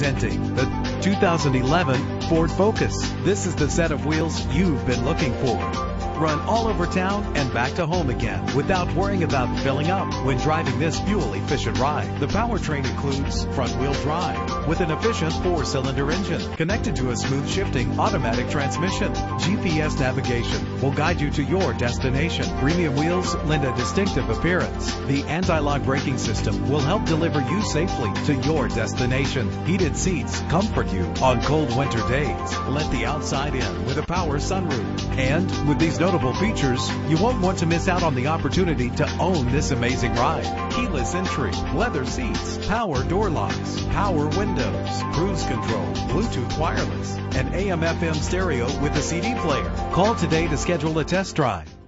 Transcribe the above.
Presenting the 2011 Ford Focus. This is the set of wheels you've been looking for. Run all over town and back to home again without worrying about filling up when driving this fuel-efficient ride. The powertrain includes front-wheel drive with an efficient four-cylinder engine connected to a smooth shifting automatic transmission. GPS navigation will guide you to your destination. Premium wheels lend a distinctive appearance. The anti-lock braking system will help deliver you safely to your destination. Heated seats comfort you on cold winter days. Let the outside in with a power sunroof. And with these notable features, you won't want to miss out on the opportunity to own this amazing ride. Keyless entry, leather seats, power door locks, power windows, cruise control, Bluetooth wireless, and AM FM stereo with a CD player. Call today to schedule a test drive.